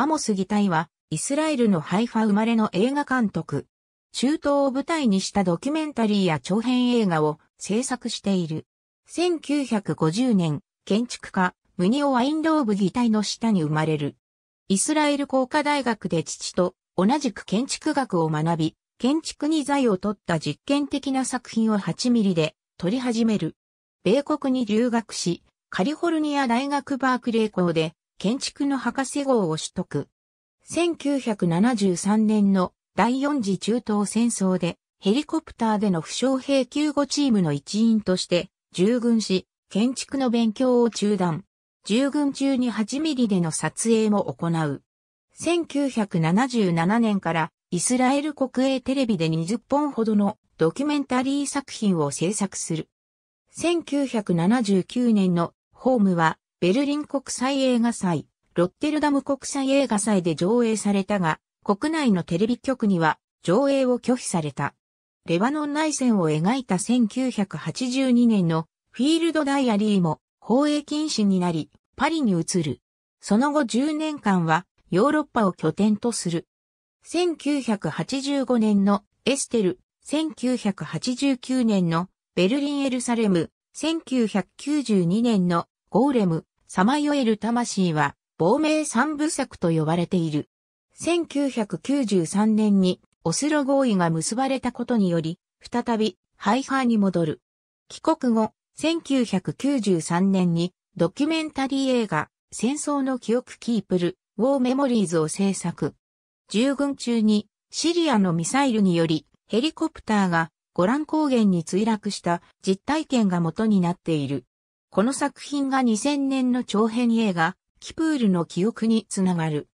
アモス・ギタイは、イスラエルのハイファ生まれの映画監督。中東を舞台にしたドキュメンタリーや長編映画を制作している。1950年、建築家、ムニオ・ワインローブギタイの下に生まれる。イスラエル工科大学で父と同じく建築学を学び、建築に材を取った実験的な作品を8ミリで撮り始める。米国に留学し、カリフォルニア大学バークレー校で建築の博士号を取得。1973年の第四次中東戦争でヘリコプターでの負傷兵救護チームの一員として従軍し、建築の勉強を中断。従軍中に8ミリでの撮影も行う。1977年からイスラエル国営テレビで20本ほどのドキュメンタリー作品を制作する。1979年のホームはベルリン国際映画祭、ロッテルダム国際映画祭で上映されたが、国内のテレビ局には上映を拒否された。レバノン内戦を描いた1982年のフィールドダイアリーも放映禁止になり、パリに移る。その後10年間はヨーロッパを拠点とする。1985年のエステル、1989年のベルリン・エルサレム、1992年のゴーレム、さまよえる魂は亡命三部作と呼ばれている。1993年にオスロ合意が結ばれたことにより、再びハイファーに戻る。帰国後、1993年にドキュメンタリー映画、戦争の記憶キプール、 War Memories を制作。従軍中にシリアのミサイルによりヘリコプターがゴラン高原に墜落した実体験が元になっている。この作品が2000年の長編映画、キプールの記憶につながる。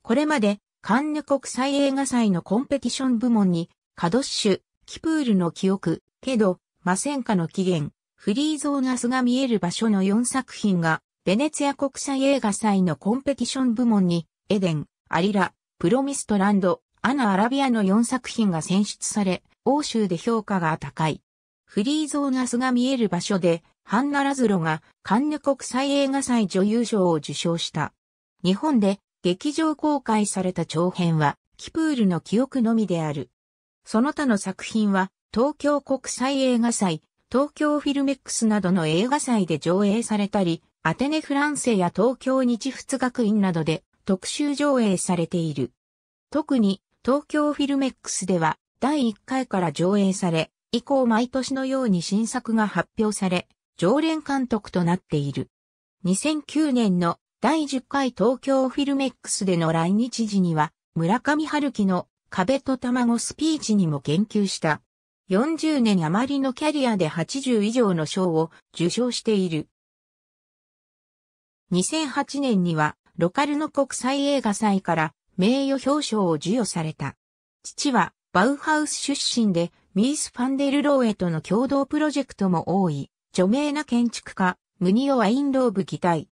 これまでカンヌ国際映画祭のコンペティション部門に、カドッシュ、キプールの記憶、けど、マセンカの起源、フリーゾーガスが見える場所の4作品が、ベネツィア国際映画祭のコンペティション部門に、エデン、アリラ、プロミストランド、アナ・アラビアの4作品が選出され、欧州で評価が高い。フリーゾーガスが見える場所で、ハンナ・ラズロがカンヌ国際映画祭女優賞を受賞した。日本で劇場公開された長編は、キプールの記憶のみである。その他の作品は、東京国際映画祭、東京フィルメックスなどの映画祭で上映されたり、アテネフランセや東京日仏学院などで特集上映されている。特に東京フィルメックスでは第1回から上映され、以降毎年のように新作が発表され、常連監督となっている。2009年の第10回東京フィルメックスでの来日時には、村上春樹の壁と卵スピーチにも言及した。40年余りのキャリアで80以上の賞を受賞している。2008年には、ロカルの国際映画祭から名誉表彰を授与された。父はバウハウス出身でミース・ファンデルローエとの共同プロジェクトも多い、著名な建築家、ムニオ・ワインローブ擬態。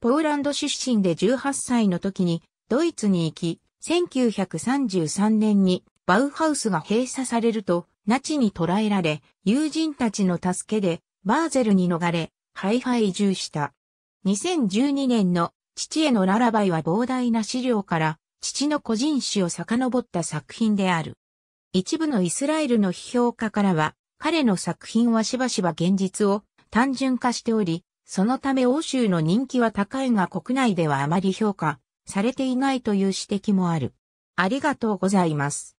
ポーランド出身で18歳の時にドイツに行き、1933年にバウハウスが閉鎖されると、ナチに捕らえられ、友人たちの助けでバーゼルに逃れ、ハイハイ移住した。2012年の父へのララバイは膨大な資料から父の個人史を遡った作品である。一部のイスラエルの批評家からは、彼の作品はしばしば現実を単純化しており、そのため欧州の人気は高いが国内ではあまり評価されていないという指摘もある。ありがとうございます。